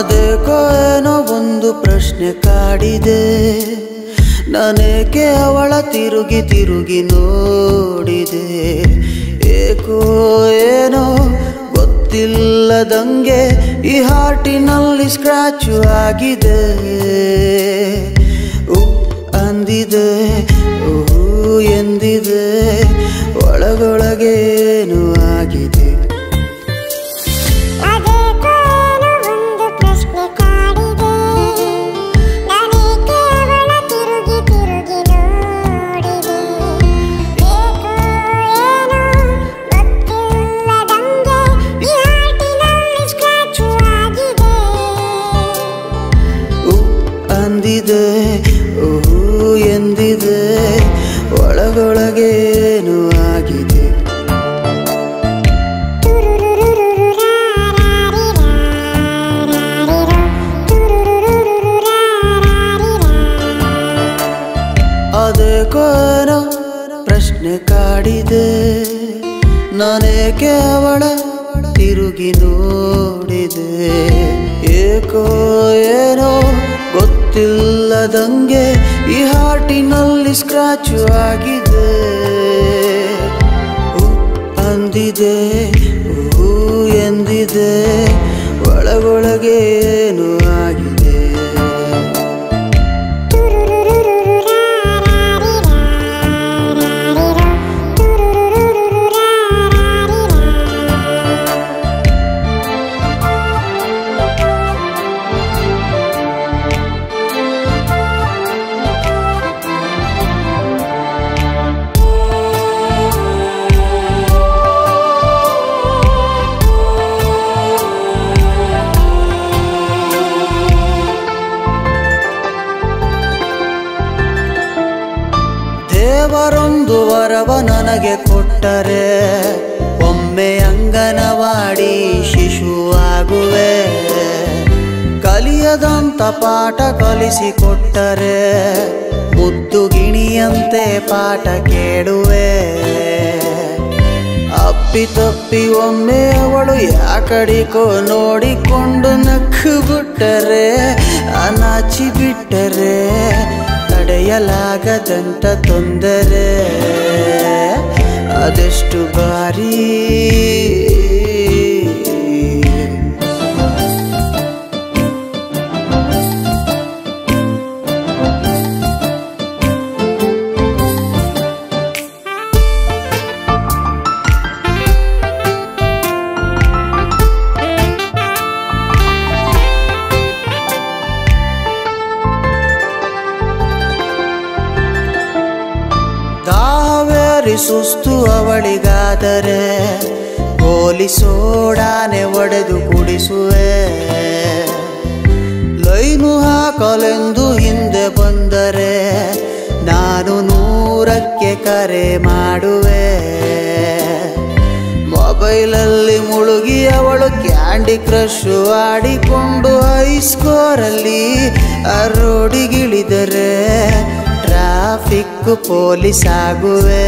ಅದಕ್ಕೋ ಏನೋ ಒಂದು ಪ್ರಶ್ನೆ ಕಾಡಿದೆ. ನಾನೇಕೆ ಅವಳ ತಿರುಗಿ ತಿರುಗಿ ನೋಡಿದೆ. ಏಕೋ ಏನೋ ಗೊತ್ತಿಲ್ಲದಂಗೆ ಈ ಹಾರ್ಟಿನಲ್ಲಿ ಸ್ಕ್ರಾಚು ಆಗಿದೆ. ಅಂದಿದೆ ಓ ಎಂದಿದೆ, ಒಳಗೊಳಗೇನು ಅಂದಿದೆ ಓ ಎಂದಿದೆ. ಒಳಗೊಳಗೇನು ಆಗಿದೆ. ಏನೋ ಪ್ರಶ್ನೆ ಕಾಡಿದೆ. ನಾನೇ ಕೇವಳ ತಿರುಗಿ ನೋಡಿದೆ. ಏಕೋ ಏನೋ ಗೊತ್ತಿಲ್ಲದಂಗೆ ಈ ಹಾರ್ಟಿನಲ್ಲಿ ಸ್ಕ್ರಾಚು ಆಗಿದೆ. ಅಂದಿದೆ ಹೂ ಎಂದಿದೆ ಒಳಗೊಳಗೇನು ಆಗಿದೆ? ದೇವರೊಂದು ವರವ ನನಗೆ ಕೊಟ್ಟರೆ ಒಮ್ಮೆ ಅಂಗನವಾಡಿ ಶಿಶುವಾಗುವೆ. ಕಲಿಯದಂತ ಪಾಠ ಕಲಿಸಿಕೊಟ್ಟರೆ ಮುದ್ದು ಗಿಣಿಯಂತೆ ಪಾಠ ಕೇಳುವೆ. ಅಪ್ಪಿ ತಪ್ಪಿ ಒಮ್ಮೆ ಅವಳು ಯಾಕಡಿಕೋ ನೋಡಿಕೊಂಡು ನಕ್ಕು ಬಿಟ್ಟರೆ, ಅನಾಚಿ ಬಿಟ್ಟರೆ ತಡೆಯಲಾಗದಂತ ತೊಂದರೆ ಅದೆಷ್ಟು ಬಾರಿ ದಾವೇರಿ ಸುಸ್ತು ಅವಳಿಗಾದರೆ ಪೊಲೀಸೋಡಾನೆ ಸೋಡಾನೆ ಒಡೆದು ಕುಡಿಸುವೆ. ಲೈನು ಹಾಕಲೆಂದು ಹಿಂದೆ ಬಂದರೆ, ನಾನು ನೂರಕ್ಕೆ ಕರೆ ಮಾಡುವೆ. ಮೊಬೈಲಲ್ಲಿ ಮುಳುಗಿ ಅವಳು ಕ್ಯಾಂಡಿ ಕ್ರಶ್ ಆಡಿಕೊಂಡು ಹೈಸ್ಕೋರಲ್ಲಿ ರೋಡಿಗಿಳಿದರೆ ट्राफिक पोलिस आगुवे